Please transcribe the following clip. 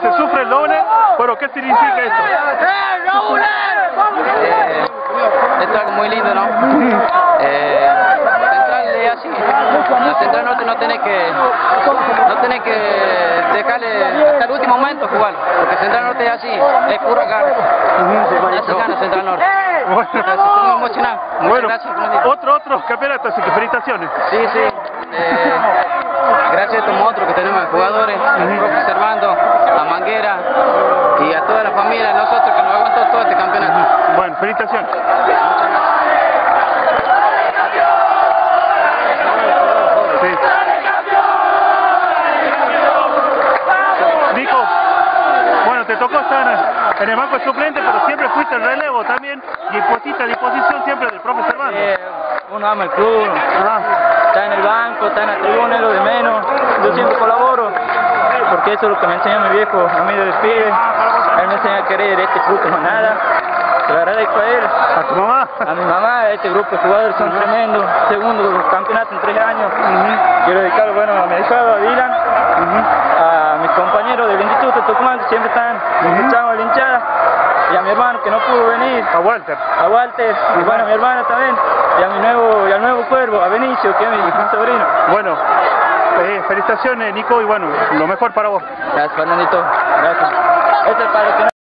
se sufre el doble. Bueno, ¿qué significa esto? Eh, esto es algo muy lindo, ¿no? Eh, Central es así. La Central Norte no tiene que no tiene que dejarle hasta el último momento jugar, porque Central Norte es así, es pura gana. Así gana Central Norte. Bueno, Entonces, estoy muy emocionado. Muchas bueno, gracias, Fernandito. otro, otro campeonato, así que felicitaciones. Sí, sí. Eh, gracias a estos monstruos que tenemos jugadores, al profe Servando, a Manguera y a toda la familia nosotros que nos aguantó todo este campeonato. Bueno, felicitaciones. Tocó estar en el banco de suplente, pero siempre fuiste el relevo también y pusiste a disposición siempre del profe Servando. Eh, uno ama el club, Ajá. está en el banco, está en la tribuna, lo de menos. Yo siempre colaboro, eso es lo que me enseñó mi viejo a mí de pibe. Él me enseñó a querer este club como nada. Se lo agradezco a él, ¿A tu mamá? a mi mamá, a este grupo de jugadores son tremendos. Segundo campeonato en tres años. Quiero dedicarlo bueno, a mi a Dylan, a mis compañeros del Instituto de Tucumán que siempre están la hinchada. Y a mi hermano que no pudo venir, A Walter. a Walter, y bueno, a mi hermana también, y a mi nuevo, y al nuevo cuervo, a Benicio, que es mi, mi sobrino. Bueno, eh, felicitaciones Nico y bueno, lo mejor para vos. Gracias, Fernandito. Gracias. Este es para los que no